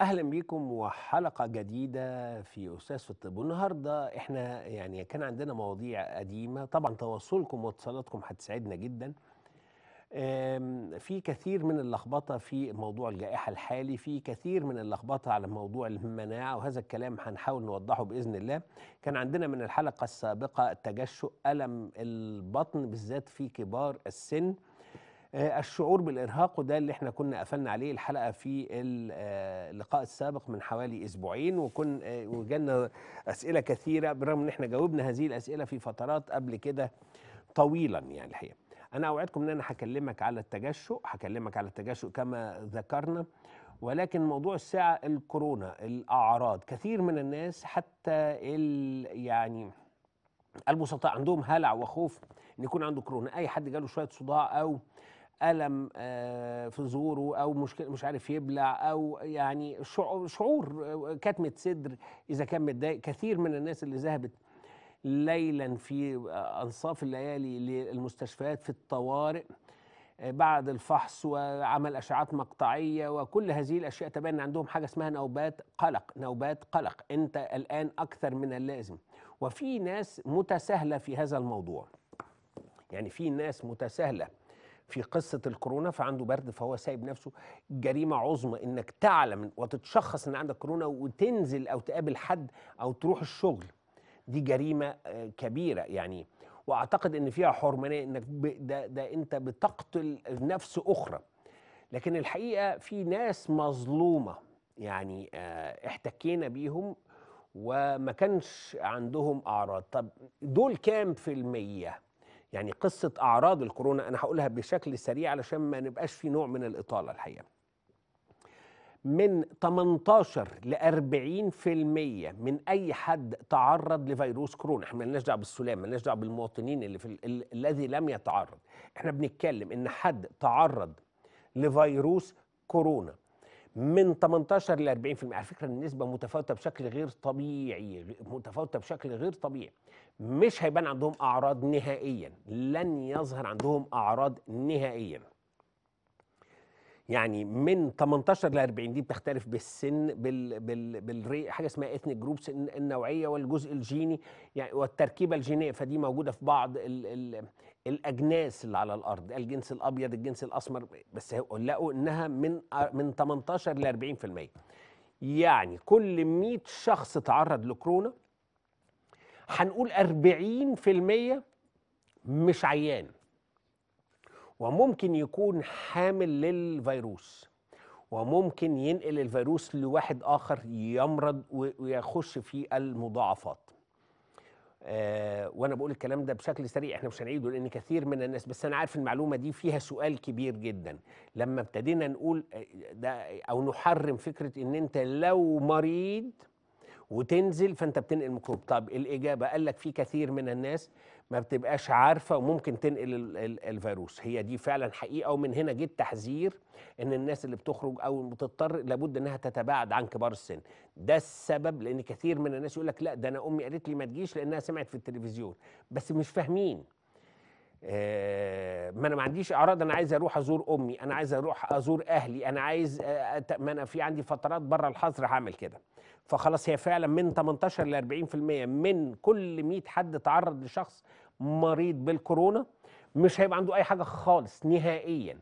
أهلا بيكم وحلقة جديدة في أستاذ في الطب. والنهاردة إحنا يعني كان عندنا مواضيع قديمة. طبعا تواصلكم واتصالاتكم هتسعدنا جدا. في كثير من اللخبطة في موضوع الجائحة الحالي في كثير من اللخبطة على موضوع المناعة وهذا الكلام هنحاول نوضحه بإذن الله. كان عندنا من الحلقة السابقة تجشؤ ألم البطن بالذات في كبار السن. الشعور بالإرهاق وده اللي إحنا كنا قفلنا عليه الحلقة في آه، اللقاء السابق من حوالي أسبوعين وكن آه، وجالنا أسئلة كثيرة بالرغم إن إحنا جاوبنا هذه الأسئلة في فترات قبل كده طويلا يعني الحقيقة. أنا أوعدكم إن أنا هكلمك على التجشؤ هكلمك على التجشؤ كما ذكرنا ولكن موضوع الساعة الكورونا الأعراض كثير من الناس حتى ال يعني البسطاء عندهم هلع وخوف إن يكون عنده كورونا. أي حد جاله شوية صداع أو ألم آه، في زوره أو مشكلة مش عارف يبلع أو يعني شعور, آه، كتمة صدر إذا كان متضايق. كثير من الناس اللي ذهبت ليلا في آه، أنصاف الليالي للمستشفيات في الطوارئ بعد الفحص وعمل أشعات مقطعية وكل هذه الأشياء تبين عندهم حاجة اسمها نوبات قلق. نوبات قلق. أنت الآن أكثر من اللازم. وفي ناس متساهلة في هذا الموضوع. يعني في ناس متساهلة في قصة الكورونا فعنده برد فهو سايب نفسه. جريمة عظمى إنك تعلم وتتشخص إن عندك كورونا وتنزل أو تقابل حد أو تروح الشغل. دي جريمة آه، كبيرة يعني. وأعتقد إن فيها حرمانية إنك ده, ده أنت بتقتل نفس أخرى. لكن الحقيقة في ناس مظلومة يعني آه، احتكينا بيهم وما كانش عندهم أعراض. طب دول كام في المية؟ يعني قصة أعراض الكورونا أنا هقولها بشكل سريع علشان ما نبقاش في نوع من الإطالة الحقيقة. من 18 ل 40% من أي حد تعرض لفيروس كورونا. إحنا مالناش دعوة بالسلام مالناش دعوة بالمواطنين اللي في ال- ال- الذي لم يتعرض. إحنا بنتكلم إن حد تعرض لفيروس كورونا من 18 ل 40% على فكرة النسبة متفاوتة بشكل غير طبيعي متفاوتة بشكل غير طبيعي. مش هيبان عندهم أعراض نهائيا لن يظهر عندهم أعراض نهائيا. يعني من 18 ل 40 دي بتختلف بالسن بال بال بالري حاجة اسمها ethnic groups النوعية والجزء الجيني. يعني والتركيبة الجينية فدي موجودة في بعض ال ال الأجناس اللي على الأرض الجنس الأبيض الجنس الأسمر. بس لقوا إنها من من 18 ل 40% يعني كل 100 شخص تعرض لكورونا هنقول 40% مش عيان. وممكن يكون حامل للفيروس. وممكن ينقل الفيروس لواحد آخر يمرض ويخش في المضاعفات. آه وأنا بقول الكلام ده بشكل سريع إحنا مش هنعيده لأن كثير من الناس بس أنا عارف المعلومة دي فيها سؤال كبير جدا. لما ابتدينا نقول آه، ده أو نحرم فكرة إن أنت لو مريض وتنزل فأنت بتنقل ميكروب طب الإجابة قال لك في كثير من الناس ما بتبقاش عارفة وممكن تنقل ال- ال- الفيروس. هي دي فعلا حقيقة. ومن هنا جه التحذير إن الناس اللي بتخرج أو بتضطر لابد إنها تتباعد عن كبار السن. ده السبب لأن كثير من الناس يقول لك لا ده أنا أمي قالت لي ما تجيش لأنها سمعت في التلفزيون. بس مش فاهمين. ما أنا ما عنديش أعراض أنا عايز أروح أزور أمي أنا عايز أروح أزور أهلي أنا عايز آه، أت- ما أنا في عندي فترات بره الحظر هعمل كده. فخلاص هي فعلا من 18 ل 40% من كل 100 حد تعرض لشخص مريض بالكورونا مش هيبقى عنده أي حاجة خالص نهائيا.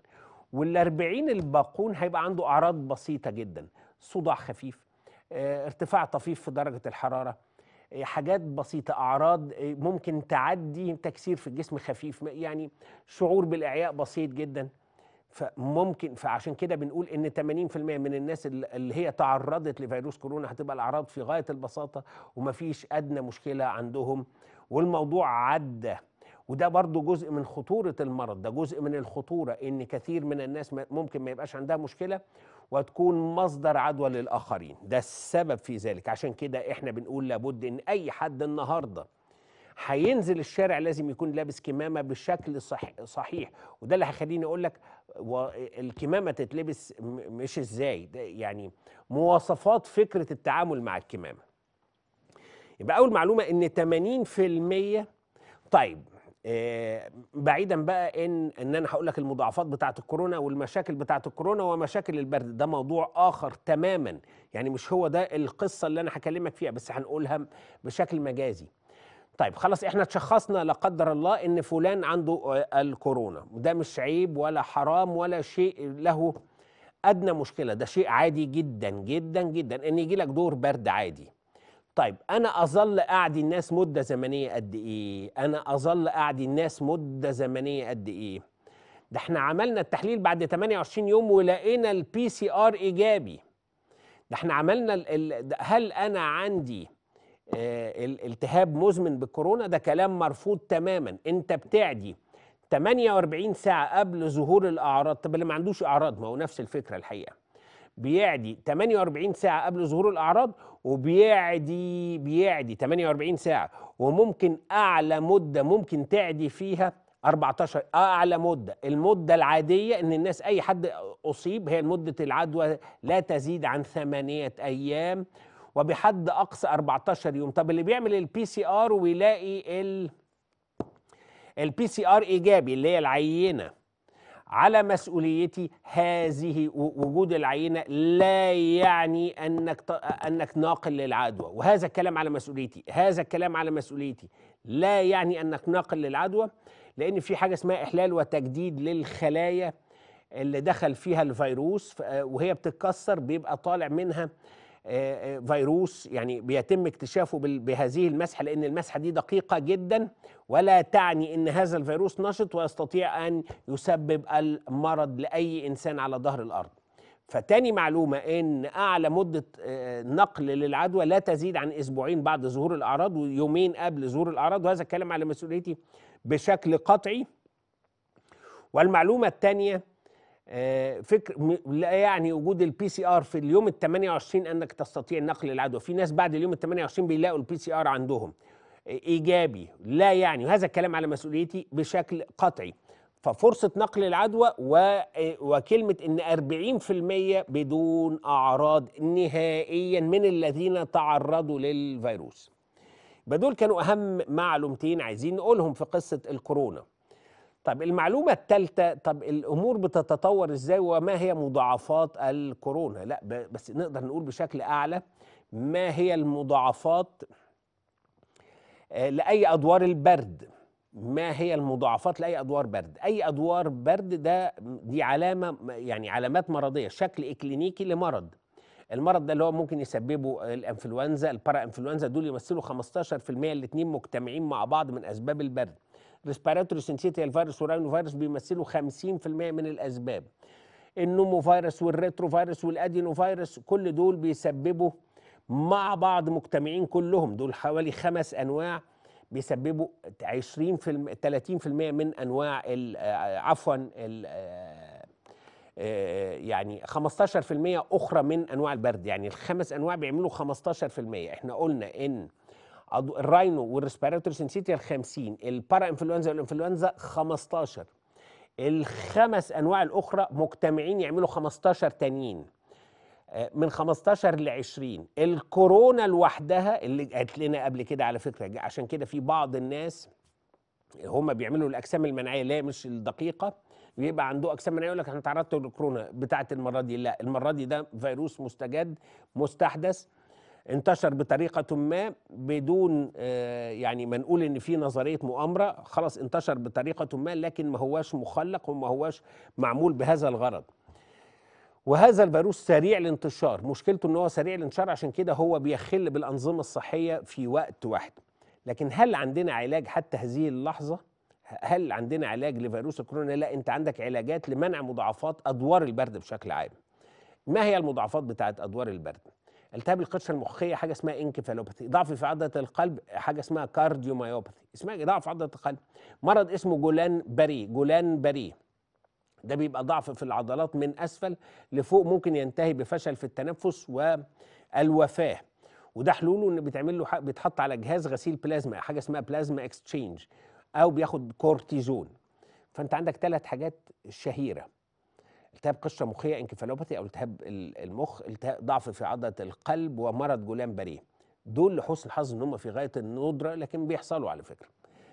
وال 40 الباقون هيبقى عنده أعراض بسيطة جدا صداع خفيف آه، ارتفاع طفيف في درجة الحرارة آه، حاجات بسيطة أعراض آه، ممكن تعدي تكسير في الجسم خفيف يعني شعور بالإعياء بسيط جدا. فممكن فعشان كده بنقول إن 80% من الناس الل- اللي هي تعرضت لفيروس كورونا هتبقى الأعراض في غاية البساطة ومفيش أدنى مشكلة عندهم. والموضوع عدى وده برضو جزء من خطورة المرض ده جزء من الخطورة إن كثير من الناس ممكن ما يبقاش عندها مشكلة. وتكون مصدر عدوى للآخرين. ده السبب في ذلك. عشان كده إحنا بنقول لابد إن أي حد النهاردة هينزل الشارع لازم يكون لابس كمامة بشكل صح صحيح. وده اللي هيخليني أقول لك الكمامة تتلبس مش إزاي. ده يعني مواصفات فكرة التعامل مع الكمامة. يبقى أول معلومة إن 80% طيب بعيدا بقى ان إن أنا هقول لك المضاعفات بتاعة الكورونا والمشاكل بتاعة الكورونا ومشاكل البرد. ده موضوع آخر تماما. يعني مش هو ده القصة اللي أنا هكلمك فيها بس هنقولها بشكل مجازي. طيب خلاص إحنا تشخصنا لا قدر الله إن فلان عنده آه، الكورونا. ده مش عيب ولا حرام ولا شيء له أدنى مشكلة. ده شيء عادي جدا جدا جدا. إن يجي لك دور برد عادي. طيب أنا أظل أعدي الناس مدة زمنية قد إيه؟ أنا أظل أعدي الناس مدة زمنية قد إيه؟ ده إحنا عملنا التحليل بعد 28 يوم ولقينا ال PCR إيجابي. ده إحنا عملنا ال هل أنا عندي آه الالتهاب مزمن بالكورونا؟ ده كلام مرفوض تماما. أنت بتعدي 48 ساعة قبل ظهور الأعراض. طب اللي ما عندوش أعراض ما هو نفس الفكرة الحقيقة. بيعدي 48 ساعة قبل ظهور الأعراض وبيعدي بيعدي 48 ساعة وممكن أعلى مدة ممكن تعدي فيها 14 أعلى مدة. المدة العادية إن الناس أي حد طيب هي مدة العدوى لا تزيد عن ثمانية أيام وبحد أقصى 14 يوم. طب اللي بيعمل ال PCR ويلاقي ال ال PCR إيجابي اللي هي العينة. على مسؤوليتي هذه وجود العينة لا يعني أنك أنك ناقل للعدوى. وهذا الكلام على مسؤوليتي. هذا الكلام على مسؤوليتي. لا يعني أنك ناقل للعدوى لأن في حاجة اسمها إحلال وتجديد للخلايا اللي دخل فيها الفيروس وهي بتتكسر بيبقى طالع منها فيروس يعني بيتم اكتشافه بهذه المسحه لأن المسحة دي دقيقة جدا ولا تعني إن هذا الفيروس نشط ويستطيع أن يسبب المرض لأي إنسان على ظهر الأرض. فتاني معلومة إن أعلى مدة نقل للعدوى لا تزيد عن أسبوعين بعد ظهور الأعراض ويومين قبل ظهور الأعراض وهذا الكلام على مسؤوليتي بشكل قطعي. والمعلومة الثانية فكر لا يعني وجود ال PCR في اليوم ال 28 أنك تستطيع نقل العدوى. في ناس بعد اليوم ال 28 بيلاقوا ال PCR عندهم. إيجابي. لا يعني. وهذا الكلام على مسؤوليتي بشكل قطعي. ففرصة نقل العدوى و... وكلمة إن 40% بدون أعراض نهائيا من الذين تعرضوا للفيروس. بدول كانوا أهم معلومتين عايزين نقولهم في قصة الكورونا. طب المعلومة الثالثة طب الأمور بتتطور إزاي وما هي مضاعفات الكورونا؟ لا بس نقدر نقول بشكل أعلى ما هي المضاعفات لأي أدوار البرد؟ ما هي المضاعفات لأي أدوار برد؟ أي أدوار برد ده دي علامة يعني علامات مرضية شكل إكلينيكي لمرض. المرض ده اللي هو ممكن يسببه الإنفلونزا ال parainfluenza دول يمثلوا 15% الاثنين مجتمعين مع بعض من أسباب البرد. respiratory syncytial virus و rhinovirus بيمثلوا 50% من الأسباب. ال pneumovirus والريترو فيروس وال adenovirus كل دول بيسببوا مع بعض مجتمعين كلهم دول حوالي خمس أنواع بيسببوا 20 في 30% من أنواع ال عفوا ال يعني 15% أخرى من أنواع البرد. يعني الخمس أنواع بيعملوا 15% إحنا قلنا إن ال rhino وال respiratory syncytial 50 ال parainfluenza والانفلونزا 15 الخمس أنواع الأخرى مجتمعين يعملوا 15 تانيين. من 15 ل 20 الكورونا لوحدها اللي جات لنا قبل كده على فكرة عشان كده في بعض الناس هم بيعملوا الأجسام المناعية اللي هي مش الدقيقة بيبقى عنده أجسام مناعية يقول لك أنا تعرضت للكورونا بتاعه المرة دي. لا المرة دي ده فيروس مستجد مستحدث. انتشر بطريقة ما بدون يعني ما نقول إن في نظرية مؤامرة خلاص انتشر بطريقة ما لكن ما هواش مخلق وما هواش معمول بهذا الغرض. وهذا الفيروس سريع الانتشار. مشكلته إن هو سريع الانتشار عشان كده هو بيخل بالأنظمة الصحية في وقت واحد. لكن هل عندنا علاج حتى هذه اللحظة؟ هل عندنا علاج لفيروس الكورونا؟ لا انت عندك علاجات لمنع مضاعفات أدوار البرد بشكل عام. ما هي المضاعفات بتاعت أدوار البرد؟ التهاب القشره المخية حاجة اسمها encephalopathy. ضعف في عضلة القلب حاجة اسمها cardiomyopathy اسمها ضعف في عضلة القلب. مرض اسمه جيلان باريه جيلان باريه ده بيبقى ضعف في العضلات من أسفل لفوق ممكن ينتهي بفشل في التنفس والوفاة. وده حلوله إن بيتعمل له بيتحط على جهاز غسيل بلازما حاجة اسمها plasma exchange أو بياخد كورتيزون. فأنت عندك ثلاث حاجات شهيرة. التهاب قشرة مخية encephalopathy أو التهاب المخ التهاب ضعف في عضلة القلب ومرض جيلان باريه دول لحسن الحظ إن هم في غاية الندرة لكن بيحصلوا على فكرة.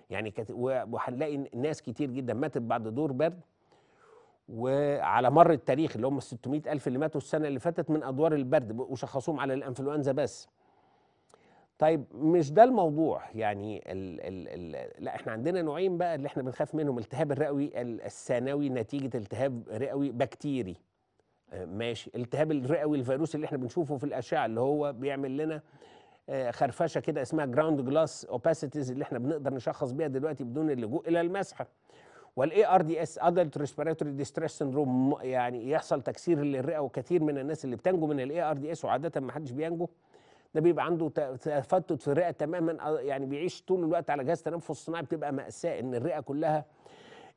يعني كت... وهنلاقي ناس كتير جدا ماتت بعد دور برد. وعلى مر التاريخ اللي هم ال 600 ألف اللي ماتوا السنة اللي فاتت من أدوار البرد وشخصوهم على الإنفلونزا بس. طيب مش ده الموضوع؟ يعني ال ال ال لا إحنا عندنا نوعين بقى اللي إحنا بنخاف منهم التهاب الرئوي ال- الثانوي نتيجة التهاب رئوي بكتيري. آه، ماشي. الالتهاب الرئوي الفيروسي اللي إحنا بنشوفه في الأشعة اللي هو بيعمل لنا آه، خرفشة كده اسمها ground glass opacities اللي إحنا بنقدر نشخص بيها دلوقتي بدون اللجوء إلى المسحة. وال ARDS adult respiratory distress syndrome يعني يحصل تكسير للرئة وكثير من الناس اللي بتنجو من ال ARDS وعادة ما حدش بينجو. ده بيبقى عنده تفتت في الرئة تماما يعني بيعيش طول الوقت على جهاز تنفس صناعي بتبقى مأساة إن الرئة كلها.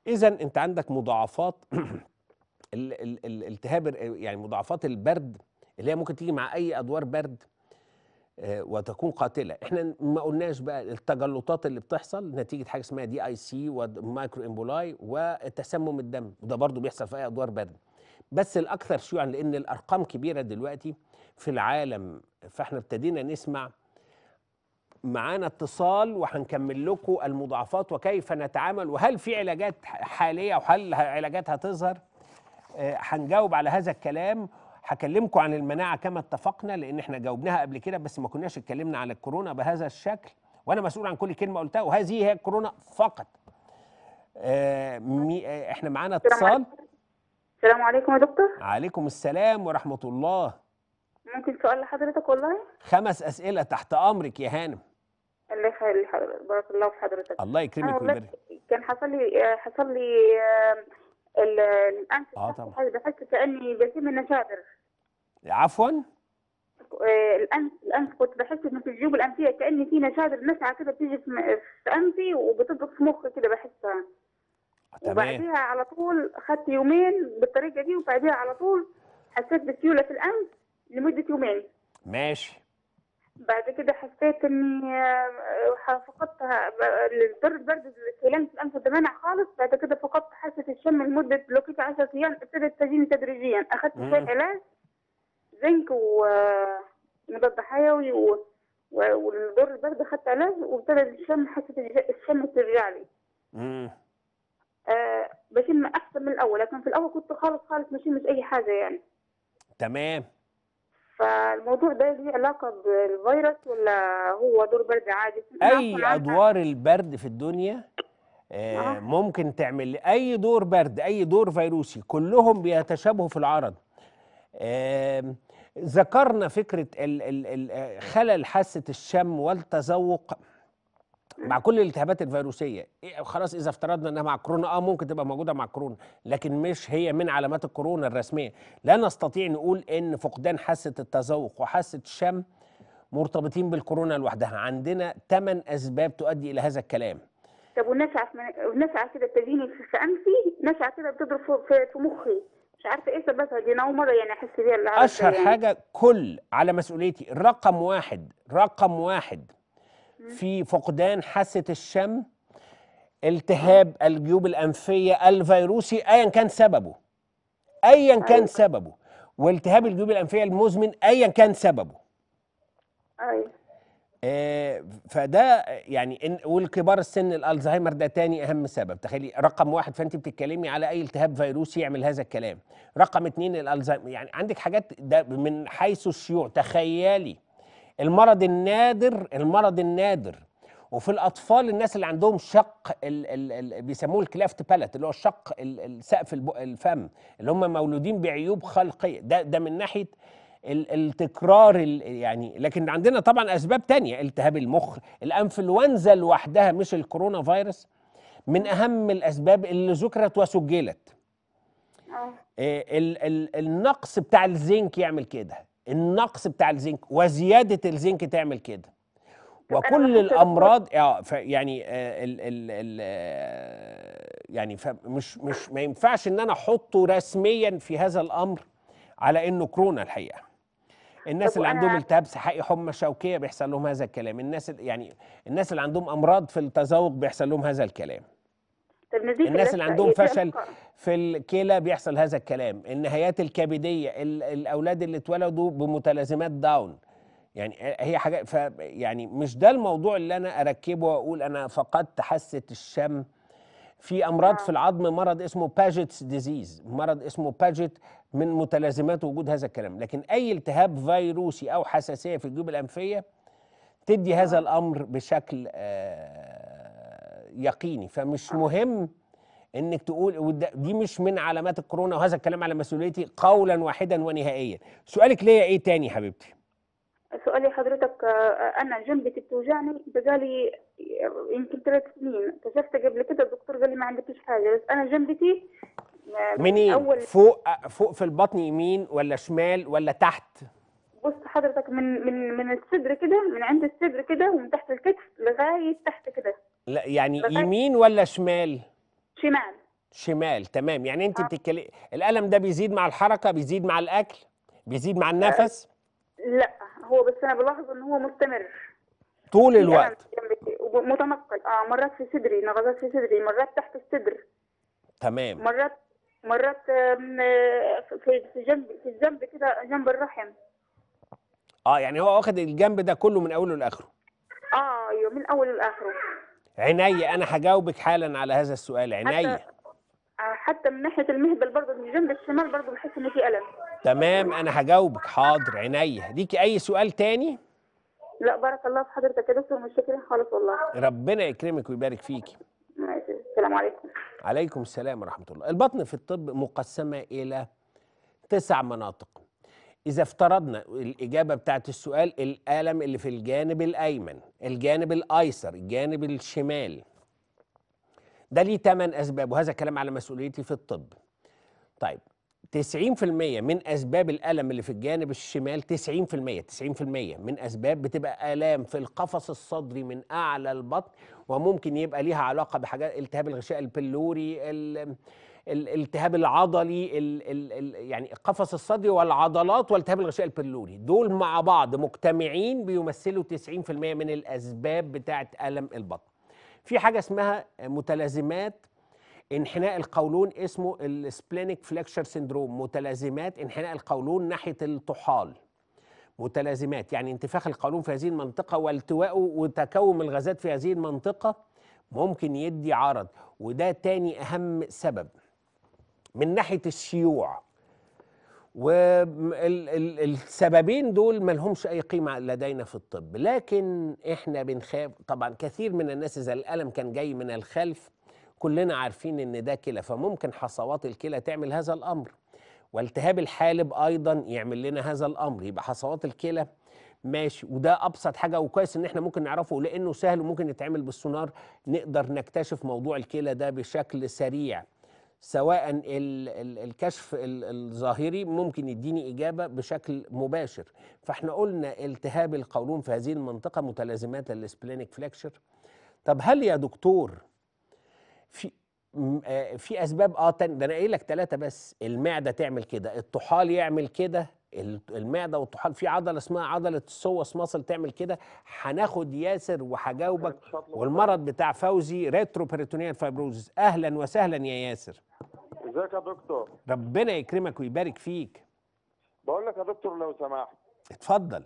اذا أنت عندك مضاعفات ال- ال- ال- الالتهاب يعني مضاعفات البرد اللي هي ممكن تيجي مع أي أدوار برد آه، وتكون قاتلة. إحنا ما قلناش بقى التجلطات اللي بتحصل نتيجة حاجة اسمها DIC و micro emboli وتسمم الدم. وده برضو بيحصل في أي أدوار برد. بس الأكثر شيوعا لأن الأرقام كبيرة دلوقتي في العالم فاحنا ابتدينا نسمع معانا اتصال وهنكمل لكم المضاعفات وكيف نتعامل وهل في علاجات حالية وهل علاجات هتظهر. آه، هنجاوب على هذا الكلام. هكلمكم عن المناعة كما اتفقنا لأن إحنا جاوبناها قبل كده بس ما كناش اتكلمنا عن الكورونا بهذا الشكل. وأنا مسؤول عن كل كلمة قلتها وهذه هي الكورونا فقط. آه آه إحنا معانا اتصال. السلام عليكم يا دكتور. عليكم السلام ورحمة الله. ممكن سؤال لحضرتك والله؟ خمس أسئلة تحت أمرك يا هانم. الله يخلي حضرتك بارك الله في حضرتك. الله يكرمك ويبارك. كان حصل لي آه، حصل لي آه، ال- الأنف آه طبعا. بحس كأني بشم النشادر عفوا. آه، الأنف الأنف كنت بحس إنه في الجيوب الأنفية كأني في نشادر نسعه كده بتيجي في أنفي وبتضرب في مخي كده بحسها. تمام. وبعديها على طول اخذت يومين بالطريقة دي وبعديها على طول حسيت بسيولة في الأنف. لمدة يومين. ماشي. بعد كده حسيت إني آه، فقدت الدور البرد سيلان في الانف تمنع خالص. بعد كده فقدت حاسة الشم لمدة لوكيت 10 أيام. ابتدت تجيني تدريجيا. أخذت. شوية علاج زنك ومضاد حيوي و- والدور البرد أخذت علاج وابتدى الشم حاسه الشم ترجع لي. مم. أه بشم احسن من الأول. لكن في الأول كنت خالص خالص ما شمش أي حاجة يعني. تمام. فالموضوع ده ليه علاقة بالفيروس ولا هو دور برد عادي؟ أي أدوار البرد في الدنيا آه آه. ممكن تعمل أي دور برد أي دور فيروسي كلهم بيتشابهوا في العرض. آم، ذكرنا فكرة ال ال ال آه، خلل حاسة الشم والتذوق. مع كل الالتهابات الفيروسية. إيه، خلاص إذا افترضنا إنها مع كورونا آه ممكن تبقى موجودة مع كورونا لكن مش هي من علامات الكورونا الرسمية. لا نستطيع نقول إن فقدان حاسة التذوق وحاسة الشم مرتبطين بالكورونا لوحدها. عندنا ثمان أسباب تؤدي إلى هذا الكلام. طب والنشعة في النشعة كده بتجيني في في أنفي نشعة كده بتضرب في, مخي. مش عارفة إيه سببها دي أنا أول مرة يعني أحس بيها أشهر يعني. حاجة كل على مسؤوليتي رقم واحد رقم واحد في فقدان حاسة الشم التهاب الجيوب الأنفية الفيروسي ايا كان سببه. ايا كان أيوة. سببه. والتهاب الجيوب الأنفية المزمن ايا كان سببه. أيوة. آه، فده يعني إن والكبار السن الألزهايمر ده تاني أهم سبب. تخيلي رقم واحد فأنت بتتكلمي على أي التهاب فيروسي يعمل هذا الكلام. رقم اتنين الألزهايمر يعني عندك حاجات ده من حيث الشيوع. تخيلي المرض النادر المرض النادر. وفي الأطفال الناس اللي عندهم شق ال ال ال بيسموه الكلافت بالات اللي هو شق ال- السقف الفم اللي هم مولودين بعيوب خلقية. ده ده من ناحية ال- التكرار ال- يعني لكن عندنا طبعا أسباب تانية. التهاب المخ الأنفلونزا لوحدها مش الكورونا فيروس. من أهم الأسباب اللي ذكرت وسجلت. آه، ال ال النقص بتاع الزنك يعمل كده. النقص بتاع الزنك وزيادة الزنك تعمل كده. وكل الأمراض ف- يعني آه ال ال ال آه، يعني مش مش ما ينفعش إن أنا أحطه رسميا في هذا الأمر على إنه كورونا الحقيقة. الناس اللي عندهم التهاب سحائي حمى شوكية بيحصل لهم هذا الكلام. الناس ال- يعني الناس اللي عندهم أمراض في التذوق بيحصل لهم هذا الكلام. الناس اللي عندهم فشل؟ في الكلى بيحصل هذا الكلام. النهايات الكبدية ال- الأولاد اللي اتولدوا بمتلازمات داون. يعني هي حاجة ف يعني مش ده الموضوع اللي أنا أركبه وأقول أنا فقدت حاسة الشم. في أمراض. في العظم مرض اسمه Paget's disease مرض اسمه باجيت من متلازمات وجود هذا الكلام. لكن أي التهاب فيروسي أو حساسية في الجيوب الأنفية تدي هذا الأمر بشكل آه، يقيني. فمش مهم إنك تقول دي مش من علامات الكورونا وهذا الكلام على مسؤوليتي قولا واحدا ونهائيا. سؤالك ليا إيه تاني حبيبتي؟ سؤالي حضرتك آه، أنا جنبتي بتوجعني بقالي يمكن ثلاث سنين. كشفت قبل كده الدكتور قال لي ما عندكش حاجة بس أنا جنبتي آه، من منين؟ اول فوق فوق في البطن يمين ولا شمال ولا تحت؟ بص حضرتك من من من الصدر كده من عند الصدر كده ومن تحت الكتف لغاية تحت كده. لا يعني يمين ولا شمال؟ شمال. شمال تمام. يعني انت آه. بتتكلم الألم ده بيزيد مع الحركة بيزيد مع الأكل بيزيد مع النفس؟ لا هو بس أنا بلاحظ إن هو مستمر. طول الوقت. ومتنقل. آه مرات في صدري نغزات في صدري مرات تحت الصدر. تمام. مرات مرات آه، في في جنب في الجنب كده جنب الرحم. آه يعني هو واخد الجنب ده كله من أوله لآخره. آه أيوه من أوله لآخره. عينيا أنا هجاوبك حالا على هذا السؤال عينيا. حتى آه، حتى من ناحية المهبل برضه من الجنب الشمال برضه بحس ان في ألم. تمام أنا هجاوبك حاضر عينيا. ليكي أي سؤال تاني؟ لا بارك الله في حضرتك يا دكتور متشكرين خالص والله. ربنا يكرمك ويبارك فيكي السلام عليكم. عليكم السلام ورحمة الله. البطن في الطب مقسمة إلى تسع مناطق. إذا افترضنا الإجابة بتاعت السؤال الألم اللي في الجانب الأيمن الجانب الأيسر الجانب الشمال. ده ليه ثمان أسباب وهذا كلام على مسؤوليتي في الطب. طيب 90% من أسباب الألم اللي في الجانب الشمال 90% 90% من أسباب بتبقى آلام في القفص الصدري من أعلى البطن وممكن يبقى ليها علاقة بحاجات التهاب الغشاء البلوري ال- الالتهاب العضلي ال ال ال يعني القفص الصدري والعضلات والتهاب الغشاء البلوري. دول مع بعض مجتمعين بيمثلوا 90% من الأسباب بتاعت ألم البطن. في حاجة اسمها متلازمات انحناء القولون اسمه ال splenic flexure syndrome. متلازمات انحناء القولون ناحية الطحال. متلازمات يعني انتفاخ القولون في هذه المنطقة والتواءه وتكوم الغازات في هذه المنطقة ممكن يدي عرض وده تاني أهم سبب. من ناحية الشيوع. والسببين دول ما لهمش أي قيمة لدينا في الطب. لكن إحنا بنخاف طبعا كثير من الناس إذا الألم كان جاي من الخلف كلنا عارفين إن ده كلى فممكن حصوات الكلى تعمل هذا الأمر. والتهاب الحالب أيضا يعمل لنا هذا الأمر يبقى حصوات الكلى ماشي. وده أبسط حاجة وكويس إن إحنا ممكن نعرفه لأنه سهل وممكن يتعمل بالسونار. نقدر نكتشف موضوع الكلى ده بشكل سريع. سواء ال ال الكشف ال- الظاهري ممكن يديني إجابة بشكل مباشر. فإحنا قلنا التهاب القولون في هذه المنطقة متلازمات ال splenic flexure طب هل يا دكتور في آه، في أسباب آه تاني؟ ده أنا قايل لك ثلاثة بس. المعدة تعمل كده الطحال يعمل كده المعدة والطحال في عضلة اسمها عضلة ال psoas muscle تعمل كده هناخد ياسر وهجاوبك والمرض بتاع فوزي retroperitoneal fibrosis أهلا وسهلا يا ياسر. إزيك يا دكتور؟ ربنا يكرمك ويبارك فيك. بقول لك يا دكتور لو سمحت. اتفضل.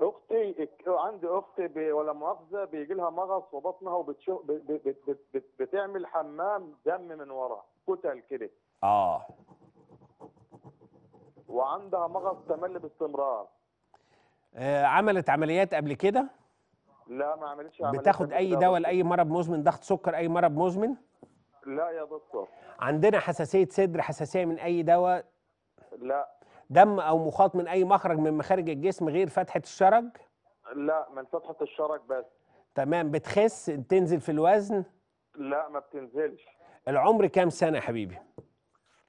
أختي عندي أختي ب... ولا مؤاخذة بيجي لها مغص في بطنها وبتشو... ب... ب... بت... بت... بت... بتعمل حمام دم من ورا كتل كده. آه. وعندها مغص تملي باستمرار. آه، عملت عمليات قبل كده؟ لا ما عملتش عمليه بتاخد أي دواء. لأي مرض مزمن؟ ضغط سكر أي مرض مزمن؟ لا يا دكتور. عندنا حساسية صدر حساسية من أي دواء؟ لا. دم أو مخاط من أي مخرج من مخارج الجسم غير فتحة الشرج؟ لا من فتحة الشرج بس. تمام. بتخس؟ تنزل في الوزن؟ لا ما بتنزلش. العمر كام سنة يا حبيبي؟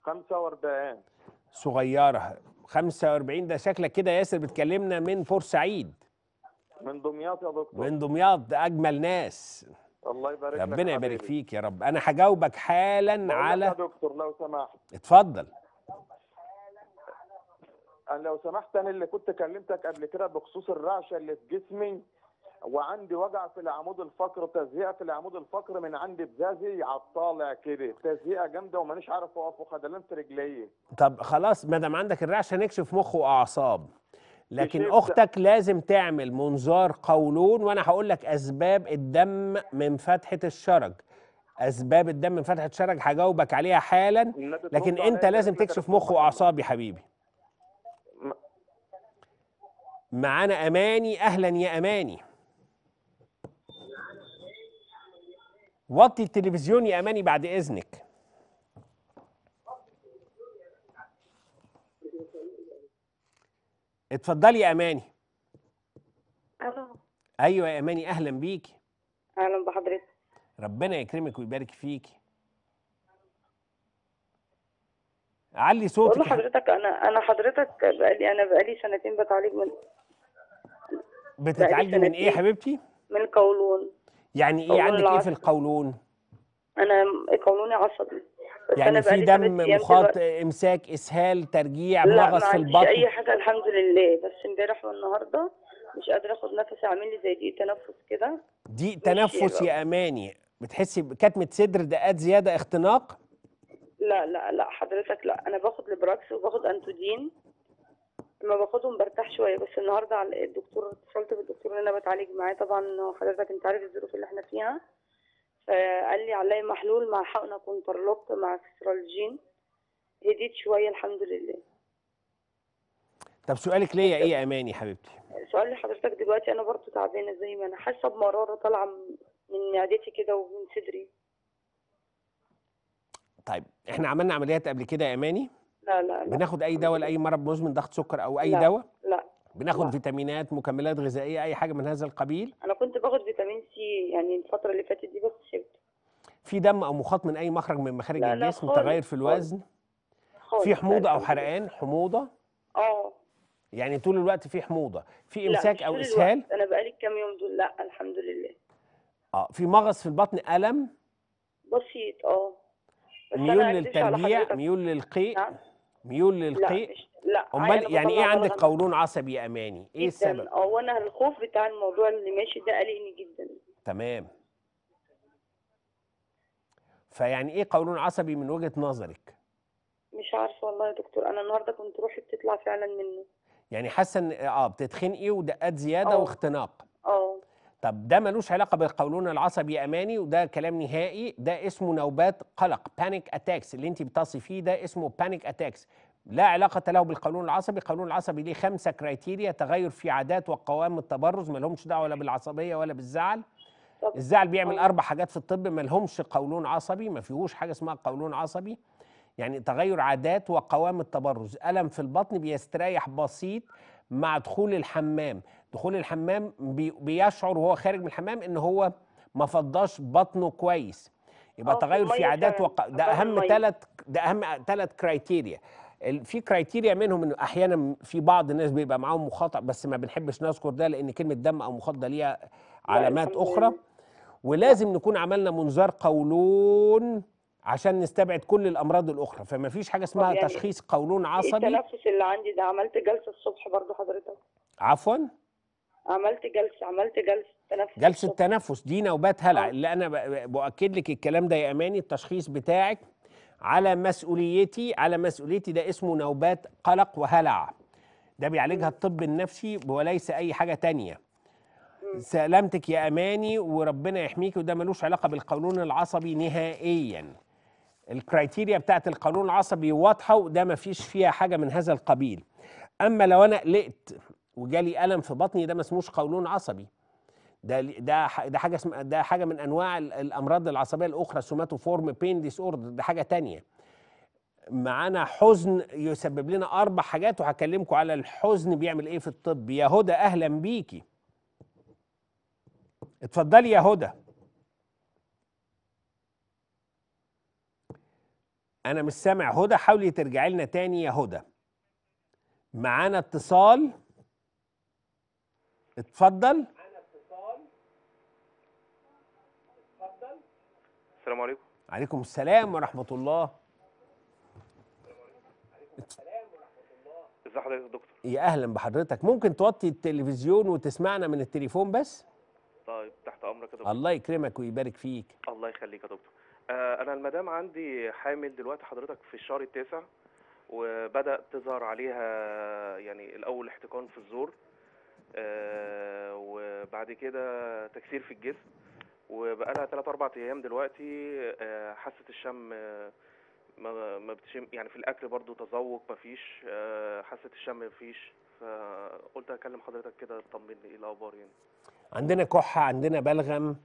45 صغيرة. 45 ده شكلك كده ياسر بتكلمنا من بورسعيد. من دمياط يا دكتور. من دمياط ده أجمل ناس. الله يبارك لك ربنا يبارك. فيك يا رب. أنا هجاوبك حالا على يا دكتور لو سمحت. اتفضل. أنا لو سمحت أنا اللي كنت كلمتك قبل كده بخصوص الرعشة اللي في جسمي. وعندي وجع في العمود الفقري تزهيقة في العمود الفقري من عندي بزازي على الطالع كده. تزهيقة جامدة ومانيش عارف أقف وخدلان في رجلي. طب خلاص ما دام عندك الرعشة نكشف مخ وأعصاب. لكن أختك لازم تعمل منظار قولون وأنا هقول لك أسباب الدم من فتحة الشرج. أسباب الدم من فتحة الشرج هجاوبك عليها حالا لكن أنت لازم تكشف مخ وأعصاب يا حبيبي. معانا أماني؟ أهلا يا أماني. وطي التلفزيون يا أماني بعد إذنك. اتفضلي يا أماني. ألو. أيوه يا أماني أهلا بيكي. أهلا بحضرتك. ربنا يكرمك ويبارك فيكي. علي صوتك حبيبي. لحضرتك أنا أنا حضرتك بقالي أنا بقالي سنتين بتعالج من بتتعالجي من إيه يا. حبيبتي؟ من القولون يعني إيه عندك إيه في. القولون؟ أنا قولوني عصبي بس يعني في دم مخاط إمساك إسهال ترجيع لا مغص في البطن. أي حاجة الحمد لله. بس امبارح والنهاردة مش قادرة آخد نفسي أعمل لي زي دقيقه تنفس كده. دي مش تنفس يا أماني. بتحسي بكتمه صدر دقات زيادة اختناق؟ لا لا لا حضرتك لا. أنا باخد لبراكس وباخد أنتودين. لما باخدهم برتاح شوية بس النهارده على الدكتور اتصلت بالدكتور اللي أنا بتعالج معاه. طبعا حضرتك أنت عارف الظروف اللي إحنا فيها. فقال لي علي محلول مع حقنة كونترلوك مع سيسترالجين هديت شوية الحمد لله. طب سؤالك ليا إيه يا أماني حبيبتي؟ سؤال لحضرتك دلوقتي أنا برضو تعبانة زي ما أنا. حاسة بمرارة طالعة من معدتي كده ومن صدري. طيب إحنا عملنا عمليات قبل كده يا أماني؟ لا لا لا. بناخد أي دواء لأي مرض مزمن ضغط سكر أو أي لا. دواء؟ لا بناخد لا. فيتامينات مكملات غذائية أي حاجة من هذا القبيل؟ أنا كنت باخد فيتامين سي يعني الفترة اللي فاتت دي بس سبت في دم أو مخاط من أي مخرج من مخارج لا، لا الجسم خالص، تغير في الوزن؟ خالص في لا، حموضة أو. حرقان حموضة؟ آه. يعني طول الوقت في حموضة. في لا إمساك أو إسهال. أنا بقالي كام يوم دول لا الحمد لله. آه في مغص في البطن ألم؟ بسيط آه. ميول للترجيع. ميول للقيء؟ نعم. ميول لا للقيء لا أنا امال يعني إيه عندك قولون عصبي يا أماني؟ إيه. السبب؟ آه وأنا الخوف بتاع الموضوع اللي ماشي ده قلقني جدا. تمام. فيعني إيه قولون عصبي من وجهة نظرك؟ مش عارفة والله يا دكتور. أنا النهارده كنت روحي بتطلع فعلا منه. يعني حاسة ان آه بتتخنقي ودقات زيادة آه. واختناق. آه طب ده ملوش علاقة بالقولون العصبي أماني وده كلام نهائي. ده اسمه نوبات قلق panic attacks اللي انت بتصفيه ده اسمه panic attacks لا علاقة له بالقولون العصبي، القولون العصبي ليه خمسة criteria تغير في عادات وقوام التبرز. ما لهمش دعوة ولا بالعصبية ولا بالزعل. الزعل بيعمل. أربع حاجات في الطب. ما لهمش قولون عصبي، ما فيهوش حاجة اسمها قولون عصبي. يعني تغير عادات وقوام التبرز، ألم في البطن بيستريح بسيط مع دخول الحمام، دخول الحمام بي بيشعر وهو خارج من الحمام إن هو ما فضاش بطنه كويس. يبقى آه، تغير في عادات وق... ده أهم. ثلاث ده أهم ثلاث criteria في criteria منهم انه أحيانا في بعض الناس بيبقى معاهم مخاط بس ما بنحبش نذكر ده لأن كلمة دم أو مخاط ده ليها علامات أخرى. ولازم نكون عملنا منظار قولون عشان نستبعد كل الأمراض الأخرى. فما فيش حاجة اسمها يعني تشخيص قولون عصبي. التنفس اللي عندي ده عملت جلسة الصبح برضو حضرتك؟ عفوا؟ عملت جلسة عملت جلسة تنفس جلسة. تنفس دي نوبات هلع. آه. اللي أنا ب- باكد لك الكلام ده يا أماني. التشخيص بتاعك على مسؤوليتي على مسؤوليتي ده اسمه نوبات قلق وهلع. ده بيعالجها الطب النفسي وليس أي حاجة تانية. سلامتك يا أماني وربنا يحميك وده ملوش علاقة بالقولون العصبي نهائيا. ال criteria بتاعت القولون العصبي واضحة وده ما فيش فيها حاجة من هذا القبيل. أما لو أنا قلقت وجالي ألم في بطني ده ما اسموش قولون عصبي. ده ده ده حاجة ده حاجة من أنواع ال- الأمراض العصبية الأخرى somatoform pain disorder ده حاجة تانية. معانا حزن يسبب لنا أربع حاجات وهكلمكم على الحزن بيعمل إيه في الطب. يا هدى أهلا بيكي. اتفضلي يا هدى. أنا مش سامع. هدى حاولي ترجعي لنا تاني يا هدى. معانا اتصال. اتفضل. السلام عليكم. عليكم السلام ورحمة الله. ازي حضرتك يا دكتور؟ يا أهلا بحضرتك. ممكن توطي التلفزيون وتسمعنا من التليفون بس؟ طيب تحت أمرك يا دكتور. الله يكرمك ويبارك فيك. الله يخليك يا دكتور. أنا المدام عندي حامل دلوقتي حضرتك في الشهر التاسع وبدأ تظهر عليها يعني الأول احتقان في الزور آه، وبعد كده تكسير في الجسم وبقالها 3 4 أيام دلوقتي آه، حاسة الشم آه، ما ما بتشم يعني في الأكل برضو تذوق مفيش آه، حاسة الشم مفيش فقلت أكلم حضرتك كده تطمني إيه الأخبار يعني؟ عندنا كحة عندنا بلغم.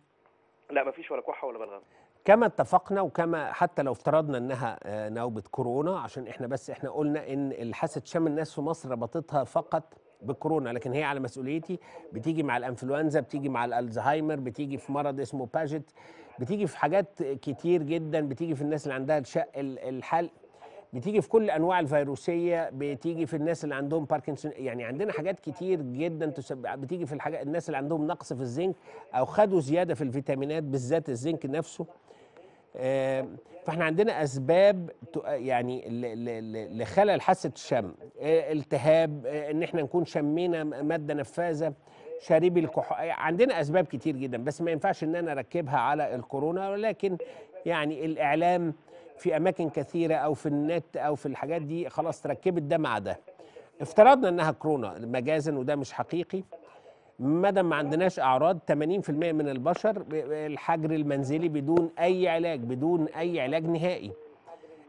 لا مفيش ولا كحة ولا بلغم. كما اتفقنا وكما حتى لو افترضنا انها آه، نوبة كورونا عشان إحنا بس إحنا قلنا إن حاسه شم الناس في مصر ربطتها فقط بكورونا لكن هي على مسؤوليتي. بتيجي مع الانفلونزا بتيجي مع الألزهايمر بتيجي في مرض اسمه باجت بتيجي في حاجات كتير جدا بتيجي في الناس اللي عندها ال- الحلق بتيجي في كل أنواع الفيروسية بتيجي في الناس اللي عندهم باركنسون يعني عندنا حاجات كتير جدا تسبب بتيجي في الحاجات الناس اللي عندهم نقص في الزنك أو خدوا زيادة في الفيتامينات بالذات الزنك نفسه. فاحنا عندنا أسباب يعني لخلل حاسة الشم. آه، التهاب آه، إن إحنا نكون شمينا مادة نفاذة شاربي الكحول عندنا أسباب كتير جدا بس ما ينفعش إن أنا أركبها على الكورونا ولكن يعني الإعلام في أماكن كثيرة أو في النت أو في الحاجات دي خلاص تركبت ده مع ده. افترضنا إنها كورونا مجازا وده مش حقيقي. دام ما عندناش أعراض 80% من البشر الحجر المنزلي بدون أي علاج بدون أي علاج نهائي.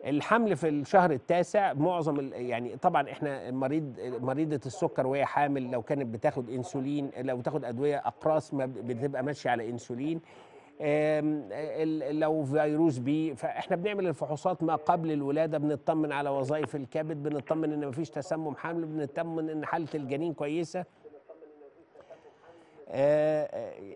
الحمل في الشهر التاسع معظم يعني طبعا إحنا مريض مريضة السكر وهي حامل لو كانت بتاخد إنسولين لو بتاخد أدوية أقراص ما بتبقى ماشية على إنسولين. لو فيروس بي فإحنا بنعمل الفحوصات ما قبل الولادة بنطمن على وظائف الكبد بنطمن إن مفيش تسمم حمل بنطمن إن حالة الجنين كويسة.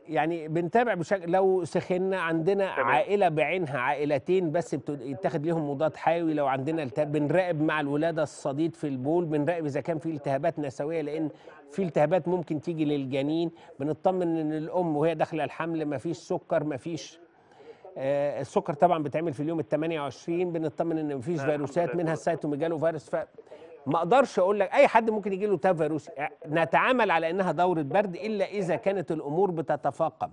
يعني بنتابع بشكل لو سخنا عندنا تمام. عائلة بعينها عائلتين بس يتاخد ليهم مضاد حيوي لو عندنا التهاب بنراقب مع الولادة الصديد في البول بنراقب إذا كان في التهابات نسوية لأن في التهابات ممكن تيجي للجنين بنطمن إن الأم وهي داخلة الحمل ما فيش سكر ما فيش آه، السكر طبعا بيتعمل في اليوم ال 28 بنطمن إن لا، الحمد فيروسات منها. ال cytomegalovirus ف ما أقدرش أقول لك اي حد ممكن يجي له التهاب فيروسي نتعامل على انها دوره برد الا اذا كانت الأمور بتتفاقم.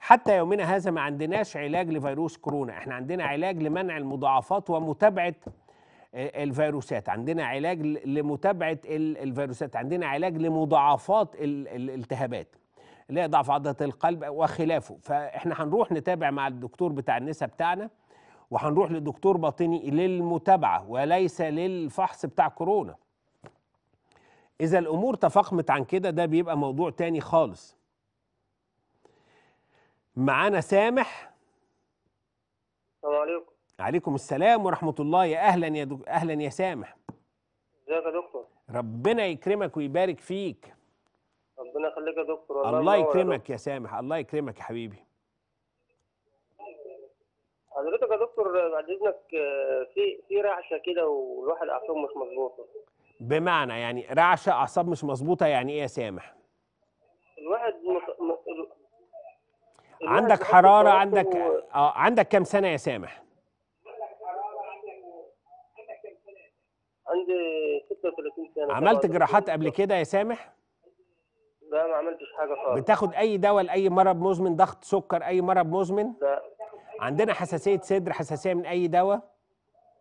حتى يومنا هذا ما عندناش علاج لفيروس كورونا. إحنا عندنا علاج لمنع المضاعفات ومتابعة الفيروسات. عندنا علاج لمتابعة ال- الفيروسات. عندنا علاج لمضاعفات ال- ال- الالتهابات. اللي هي ضعف عضلة القلب وخلافه. فاحنا هنروح نتابع مع الدكتور بتاع النساء بتاعنا. وهنروح لدكتور باطني للمتابعة وليس للفحص بتاع كورونا. إذا الأمور تفاقمت عن كده ده بيبقى موضوع تاني خالص. معانا سامح؟ السلام عليكم. عليكم السلام ورحمة الله. يا أهلا يا دك... أهلا يا سامح. إزيك يا دكتور؟ ربنا يكرمك ويبارك فيك. ربنا يخليك يا دكتور. والله الله منور يا يكرمك يا سامح. الله يكرمك يا حبيبي. حضرتك يا دكتور بعد اذنك آه، في في رعشة كده والواحد أعصابه مش مظبوطة. بمعنى يعني رعشة أعصاب مش مظبوطة يعني إيه يا سامح؟ الواحد مت... م... ال- الواحد عندك حرارة عندك و... آه عندك كام سنة يا سامح؟ عندي 36 سنة عملت. جراحات قبل كده يا سامح؟ لا ما عملتش حاجة خالص. بتاخد أي دواء لأي مرض مزمن؟ ضغط سكر أي مرض مزمن؟ لا. عندنا حساسية صدر حساسية من أي دواء؟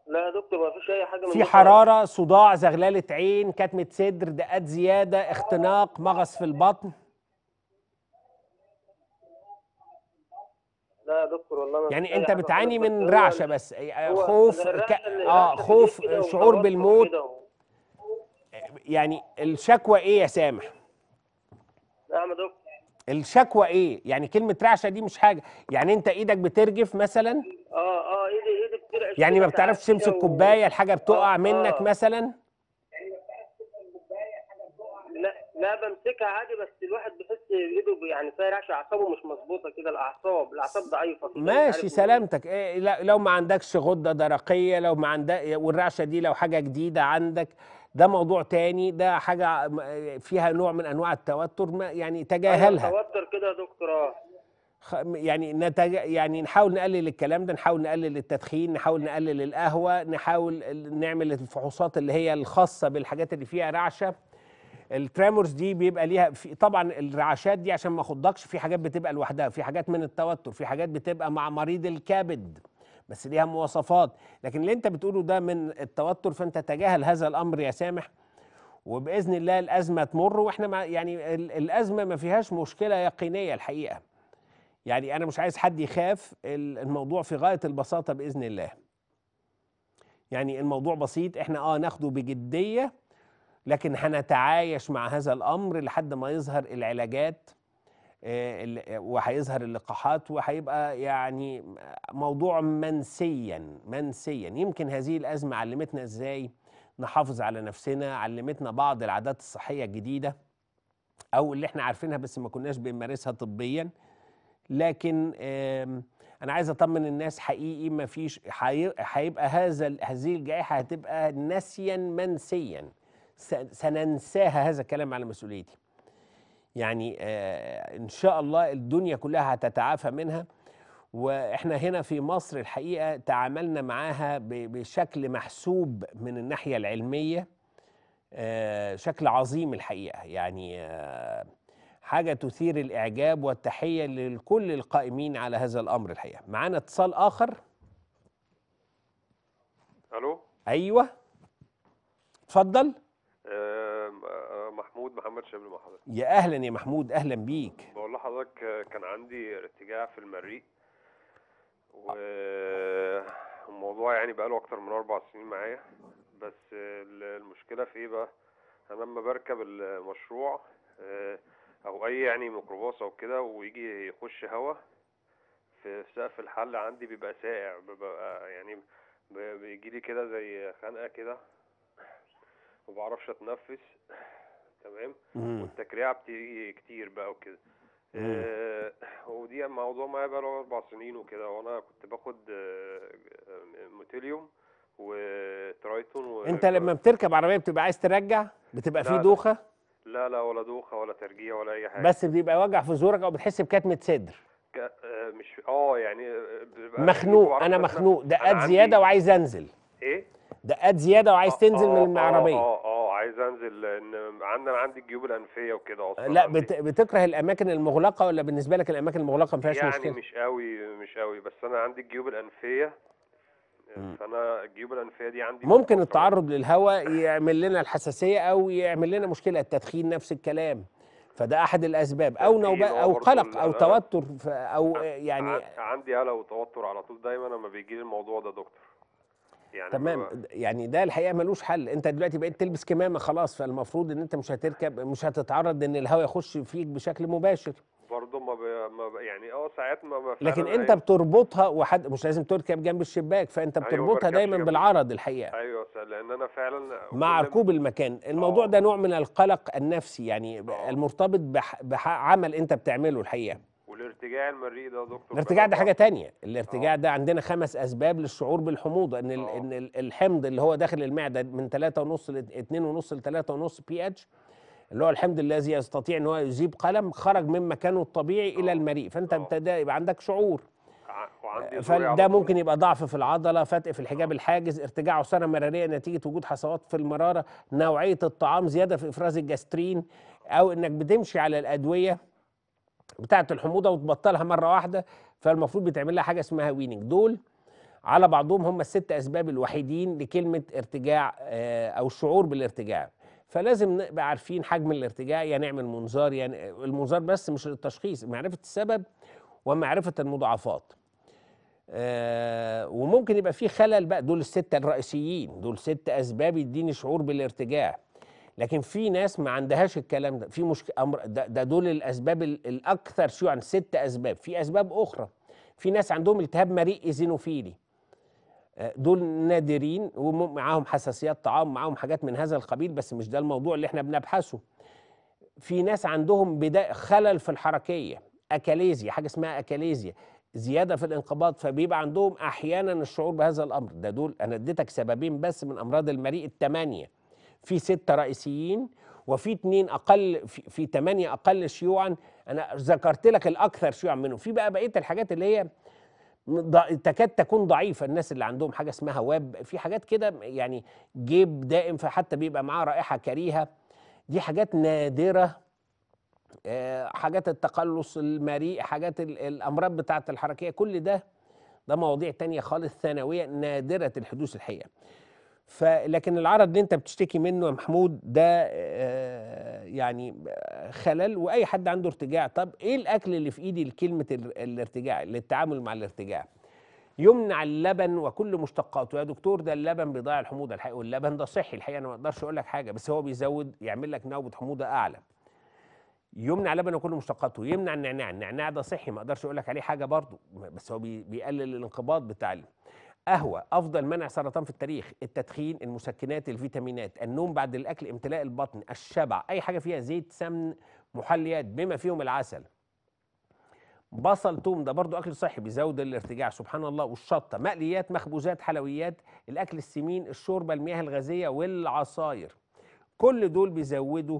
لا يا دكتور ما فيش أي حاجة من في حرارة صداع زغللة عين كتمة صدر دقات زيادة اختناق مغص في البطن؟ لا يا دكتور والله ما يعني أنت بتعاني من رعشة بس هو خوف ك... آه خوف شعور بالموت. يعني الشكوى إيه يا سامح؟ نعم يا دكتور. الشكوى إيه؟ يعني كلمة رعشة دي مش حاجة. يعني أنت إيدك بترجف مثلا؟ آه آه إيدي إيدي بترعش يعني ما بتعرفش تمسك كوباية الحاجة بتقع آه، منك آه. مثلا؟ لا بمسكها عادي بس الواحد بيحس إيده يعني فيها رعشة أعصابه مش مظبوطة كده الأعصاب الأعصاب ضعيفة. ماشي ليه. سلامتك. إيه لا- لو ما عندكش غدة درقية لو ما عندك والرعشة دي لو حاجة جديدة عندك ده موضوع تاني ده حاجة فيها نوع من أنواع التوتر ما يعني أيوة، تجاهلها توتر كده يا دكتور آه. خ- يعني نتج... يعني نحاول نقلل الكلام ده نحاول نقلل التدخين نحاول نقلل القهوة نحاول نعمل الفحوصات اللي هي الخاصة بالحاجات اللي فيها رعشة. ال tremors دي بيبقى ليها في طبعا الرعشات دي عشان ما اخضكش في حاجات بتبقى لوحدها في حاجات من التوتر في حاجات بتبقى مع مريض الكبد بس ليها مواصفات. لكن اللي انت بتقوله ده من التوتر فانت تجاهل هذا الأمر يا سامح وبإذن الله الأزمة تمر وإحنا مع يعني ال- الأزمة ما فيهاش مشكلة يقينية الحقيقة. يعني أنا مش عايز حد يخاف ال- الموضوع في غاية البساطة بإذن الله. يعني الموضوع بسيط إحنا آه ناخده بجدية لكن هنتعايش مع هذا الأمر لحد ما يظهر العلاجات آه، وهيظهر اللقاحات وهيبقى يعني موضوع منسيا منسيا. يمكن هذه الأزمة علمتنا إزاي نحافظ على نفسنا علمتنا بعض العادات الصحية الجديدة أو اللي إحنا عارفينها بس ما كناش بنمارسها طبيا. لكن أنا عايز أطمن الناس حقيقي ما فيش هيبقى هذا هذه الجائحة هتبقى نسيا منسيا. سننساها هذا الكلام على مسؤوليتي. يعني آه، إن شاء الله الدنيا كلها هتتعافى منها وإحنا هنا في مصر الحقيقة تعاملنا معاها بشكل محسوب من الناحية العلمية آه، شكل عظيم الحقيقة. يعني آه، حاجة تثير الإعجاب والتحية لكل القائمين على هذا الأمر الحقيقة. معانا اتصال آخر؟ ألو؟ أيوه. اتفضل. محمود محمد شبل مع حضرتك يا أهلا يا محمود أهلا بيك. بقول لحضرتك آه، كان عندي ارتجاع في المريء. والموضوع يعني بقاله أكتر من أربع سنين معايا. بس آه، ال- المشكلة في إيه بقى؟ أنا لما بركب المشروع آه، أو أي يعني ميكروباص أو كده ويجي يخش هوا في سقف الحل عندي بيبقى ساقع ببقى يعني بيجي لي كده زي خنقة كده. ومبعرفش اتنفس. تمام؟ مم. والتكريعة بتيجي كتير بقى وكده. آه ودي موضوع معايا بقى له أربع سنين وكده. وأنا كنت باخد آه، موتيليوم وترايتون و... انت لما بتركب عربية بتبقى عايز ترجع؟ بتبقى في. دوخة؟ لا لا ولا دوخة ولا ترجيع ولا أي حاجة. بس بيبقى وجع في زورك أو بتحس بكتمه صدر. ك... آه مش آه يعني آه، مخنوق. أنا. مخنوق. دقات زيادة وعايز أنزل. إيه؟ دقات زيادة وعايز آه، تنزل آه، من آه، العربية آه آه عايز أنزل لأن عندنا عندي الجيوب الأنفية وكده أصلا لا. بت... بتكره الأماكن المغلقة ولا بالنسبة لك الأماكن المغلقة ما فيهاش يعني مشكلة مش قوي مش قوي بس أنا عندي الجيوب الأنفية فأنا الجيوب الأنفية دي عندي ممكن. التعرض للهواء يعمل لنا الحساسية أو يعمل لنا مشكلة التدخين نفس الكلام فده أحد الأسباب أو هو أو قلق أو. توتر أو يعني عن- عندي قلق وتوتر على طول دايما لما بيجي لي الموضوع ده دكتور يعني تمام يعني ده الحقيقة ملوش حل. أنت دلوقتي بقيت تلبس كمامة خلاص فالمفروض إن أنت مش هتركب مش هتتعرض إن الهواء يخش فيك بشكل مباشر. برضه ما, ب... ما ب... يعني آه ساعات ما ب... لكن أنت أيوة- بتربطها وحد مش لازم تركب جنب الشباك فأنت أيوة، بتربطها بركبش دايما جنب بالعرض الحقيقة. أيوه لأن أنا فعلا مع ركوب المكان. الموضوع آه. ده نوع من القلق النفسي يعني آه. المرتبط بح- بعمل أنت بتعمله الحقيقة. والارتجاع المريء ده يا دكتور الارتجاع ده حاجة تانية الارتجاع آه. ده عندنا خمس أسباب للشعور بالحموضة إن ال- آه. إن ال- الحمض اللي هو داخل المعدة من 3.5 ل 2.5 ل 3.5 بي اتش اللي هو الحمض الذي يستطيع إن هو يذيب قلم خرج من مكانه الطبيعي إلى آه. المريء فأنت آه. ابتدى يبقى عندك شعور فده. ممكن يبقى ضعف في العضلة فتق في الحجاب الحاجز ارتجاع عساره مرارية نتيجة وجود حصوات في المرارة نوعية الطعام زيادة في إفراز الجسترين أو إنك بتمشي على الأدوية بتاعة الحموضة وتبطلها مرة واحدة فالمفروض بتعمل لها حاجة اسمها ويننج دول على بعضهم هم الست أسباب الوحيدين لكلمة ارتجاع آه، أو الشعور بالارتجاع. فلازم نبقى عارفين حجم الارتجاع يا نعمل منظار يعني المنظار بس مش للتشخيص معرفة السبب ومعرفة المضاعفات. آه وممكن يبقى في خلل بقى دول الستة الرئيسيين دول ست أسباب يديني شعور بالارتجاع. لكن في ناس ما عندهاش الكلام ده. في مشكلة أمر ده, ده دول الأسباب ال- الأكثر شيوعا ست أسباب. في أسباب أخرى. في ناس عندهم التهاب مريء ايزينوفيلي آه، دول نادرين ومعاهم حساسيات طعام معاهم حاجات من هذا القبيل بس مش ده الموضوع اللي إحنا بنبحثه. في ناس عندهم بداية خلل في الحركية. أكاليزيا حاجة اسمها أكاليزيا. زيادة في الانقباض فبيبقى عندهم أحيانا الشعور بهذا الأمر. ده دول أنا اديتك سببين بس من أمراض المريء الثمانية في ستة رئيسيين وفي اتنين أقل في, في ثمانية أقل شيوعا. أنا ذكرت لك الأكثر شيوعا منهم. في بقى بقية الحاجات اللي هي تكاد تكون ضعيفة. الناس اللي عندهم حاجة اسمها واب في حاجات كده يعني جيب دائم فحتى بيبقى معاه رائحة كريهة. دي حاجات نادرة. آه، حاجات التقلص المريء حاجات ال- الأمراض بتاعة الحركية كل ده ده مواضيع تانية خالص ثانوية نادرة الحدوث الحقيقة. فلكن العرض اللي انت بتشتكي منه يا محمود ده آه، يعني خلل وأي حد عنده ارتجاع. طب إيه الأكل اللي في إيدي لكلمة ال- الارتجاع للتعامل مع الارتجاع؟ يمنع اللبن وكل مشتقاته. يا دكتور ده اللبن بيضيع الحموضة الحقيقة واللبن ده صحي الحقيقة أنا ما أقدرش أقول لك حاجة بس هو بيزود يعمل لك نوبة حموضة أعلى. يمنع لبن وكل مشتقاته. يمنع النعناع. النعناع ده صحي ما أقدرش أقول لك عليه حاجة برضه بس هو بي- بيقلل الانقباض بتاع قهوة أفضل منع سرطان في التاريخ التدخين المسكنات الفيتامينات النوم بعد الأكل امتلاء البطن الشبع أي حاجة فيها زيت سمن محليات بما فيهم العسل. بصل توم ده برضو أكل صحي بيزود الارتجاع سبحان الله والشطة مقليات مخبوزات حلويات الأكل السمين الشوربة المياه الغازية والعصاير. كل دول بيزودوا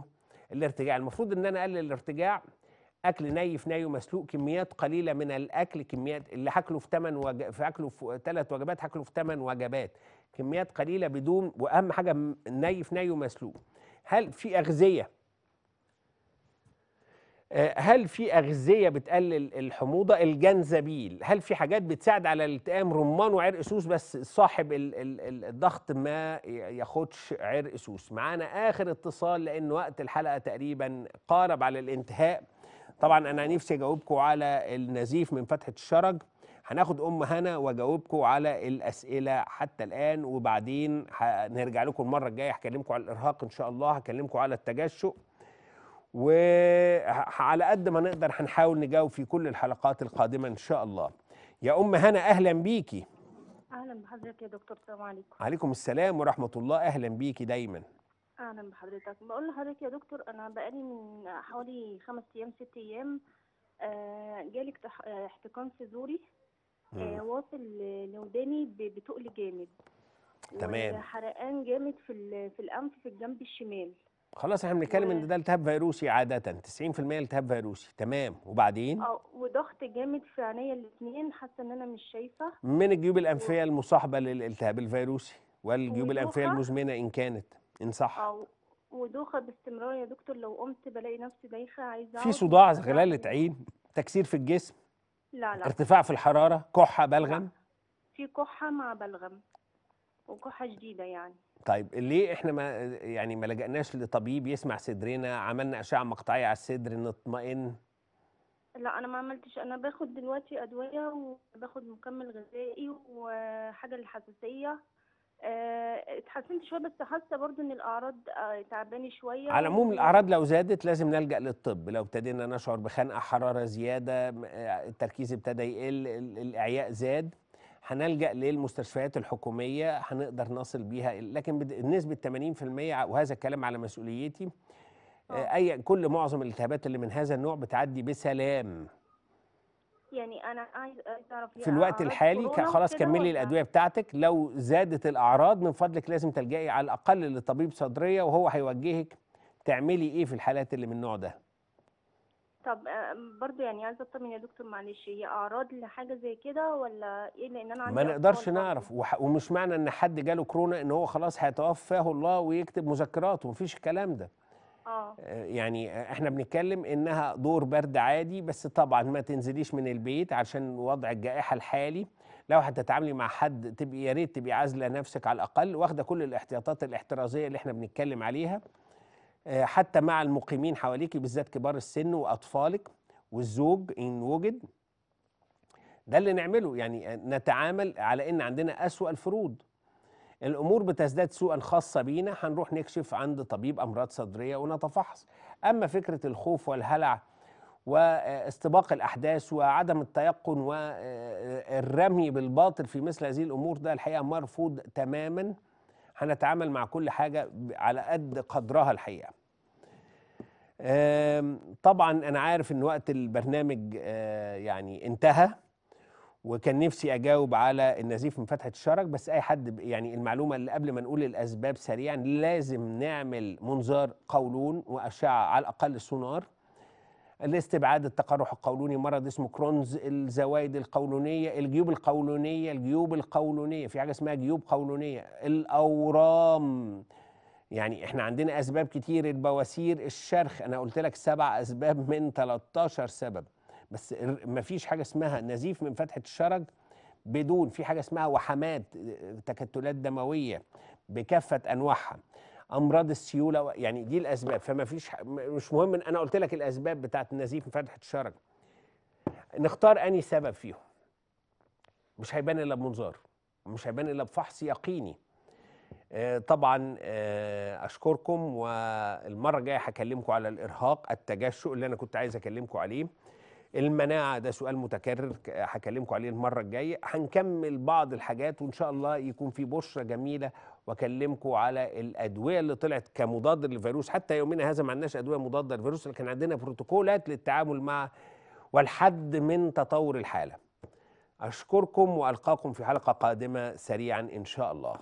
الارتجاع. المفروض إن أنا أقلل الارتجاع أكل ني في ني ومسلوق كميات قليلة من الأكل كميات اللي هاكله في 8 وج... في اكله في ثلاث وجبات هاكله في 8 وجبات كميات قليلة بدون وأهم حاجة ني في ني ومسلوق هل في أغذية آه، هل في أغذية بتقلل الحموضة؟ الجنزبيل، هل في حاجات بتساعد على الالتئام رمان وعرق سوس بس صاحب ال- ال- ال- الضغط ما ياخدش عرق سوس؟ معانا آخر اتصال لأن وقت الحلقة تقريبا قارب على الانتهاء. طبعا أنا نفسي أجاوبكم على النزيف من فتحة الشرج. هناخد أم هنا وأجاوبكم على الأسئلة حتى الآن وبعدين هنرجع لكم المرة الجاية. هكلمكم على الإرهاق إن شاء الله، هكلمكم على التجشؤ. وعلى قد ما نقدر هنحاول نجاوب في كل الحلقات القادمة إن شاء الله. يا أم هنا أهلا بيكي. أهلا بحضرتك يا دكتور السلام عليكم. عليكم السلام ورحمة الله. أهلا بيكي دايما. أهلا بحضرتك. بقول لحضرتك يا دكتور أنا بقالي من حوالي خمس أيام ست أيام آه، جالي آه، احتقان في زوري آه، واصل ل- لوداني ب- بتقل جامد. تمام. وحرقان جامد في ال- في الأنف في الجنب الشمال. خلاص إحنا بنتكلم إن ده التهاب فيروسي عادة. 90% التهاب فيروسي. تمام. وبعدين؟ آه وضغط جامد في عينيا الاثنين حاسة إن أنا مش شايفة. من الجيوب الأنفية المصاحبة للالتهاب الفيروسي؟ والجيوب الأنفية والدوخة. المزمنة إن كانت؟ إن صح. آه ودوخه باستمرار يا دكتور. لو قمت بلاقي نفسي دايخه عايزة في صداع عارفة. عين تكسير في الجسم؟ لا لا. ارتفاع في الحرارة؟ كحة بلغم؟ في كحة مع بلغم وكحة شديدة يعني. طيب ليه إحنا ما يعني ما لجأناش لطبيب يسمع صدرنا؟ عملنا أشعة مقطعية على الصدر نطمئن؟ لا أنا ما عملتش. أنا باخد دلوقتي أدوية وباخد مكمل غذائي وحاجة للحساسية. آه، اتحسنت شوية بس حاسة برضو إن الأعراض آه، تعباني شوية على العموم الأعراض لو زادت لازم نلجأ للطب. لو ابتدينا نشعر بخنقة حرارة زيادة م- آه، التركيز ابتدى يقل ال- الإعياء زاد هنلجأ للمستشفيات الحكومية هنقدر نصل بيها لكن نسبة 80% وهذا الكلام على مسؤوليتي. آه، آه. أي كل معظم الالتهابات اللي من هذا النوع بتعدي بسلام. يعني أنا عايز أعرف في الوقت الحالي خلاص كملي الأدوية بتاعتك. لو زادت الأعراض من فضلك لازم تلجئي على الأقل لطبيب صدرية وهو هيوجهك تعملي إيه في الحالات اللي من النوع ده. طب آه، برضو يعني عايزة أطمن يا دكتور معلش هي أعراض لحاجة زي كده ولا إيه؟ لأن أنا عندي ما نقدرش. نعرف ومش معنى إن حد جاله كورونا إن هو خلاص هيتوفاه الله ويكتب مذكراته مفيش الكلام ده. آه، يعني آه، إحنا بنتكلم إنها دور برد عادي بس طبعا ما تنزليش من البيت عشان وضع الجائحة الحالي. لو هتتعاملي مع حد تبقي يا ريت تبقي عازلة نفسك على الأقل واخدة كل الاحتياطات الاحترازية اللي إحنا بنتكلم عليها. آه، حتى مع المقيمين حواليكي بالذات كبار السن وأطفالك والزوج إن وجد. ده اللي نعمله يعني نتعامل على إن عندنا أسوأ الفروض. الأمور بتزداد سوءا خاصة بينا هنروح نكشف عند طبيب أمراض صدرية ونتفحص. أما فكرة الخوف والهلع واستباق الأحداث وعدم التيقن والرمي بالباطل في مثل هذه الأمور ده الحقيقة مرفوض تماما. هنتعامل مع كل حاجة على قد قدرها الحقيقة. طبعا أنا عارف إن وقت البرنامج آه، يعني انتهى. وكان نفسي أجاوب على النزيف من فتحة الشرج بس أي حد يعني المعلومة اللي قبل ما نقول الأسباب سريعا لازم نعمل منظار قولون وأشعة على الأقل سونار. الاستبعاد التقرح القولوني مرض اسمه كرونز الزوايد القولونية الجيوب القولونية الجيوب القولونية في حاجة اسمها جيوب قولونية الأورام. يعني إحنا عندنا أسباب كتير البواسير الشرخ. أنا قلت لك سبع أسباب من 13 سبب. بس مفيش حاجة اسمها نزيف من فتحة الشرج بدون في حاجة اسمها وحمات آه، تكتلات دموية بكافة أنواعها. أمراض السيولة يعني دي الأسباب. فما فيش مش مهم أنا قلت لك الأسباب بتاعت النزيف من فتحة الشرج. نختار اني سبب فيهم؟ مش هيبان إلا بمنظار مش هيبان إلا بفحص يقيني. آه، طبعا آه، أشكركم والمرة الجاية هكلمكم على الإرهاق التجشؤ اللي أنا كنت عايز أكلمكم عليه. المناعة ده سؤال متكرر هكلمكم عليه المرة الجاية. هنكمل بعض الحاجات وإن شاء الله يكون في بشرة جميلة وأكلمكم على الأدوية اللي طلعت كمضاد للفيروس. حتى يومنا هذا ما عندناش أدوية مضادة للفيروس لكن عندنا بروتوكولات للتعامل مع والحد من تطور الحالة. أشكركم وألقاكم في حلقة قادمة سريعا إن شاء الله.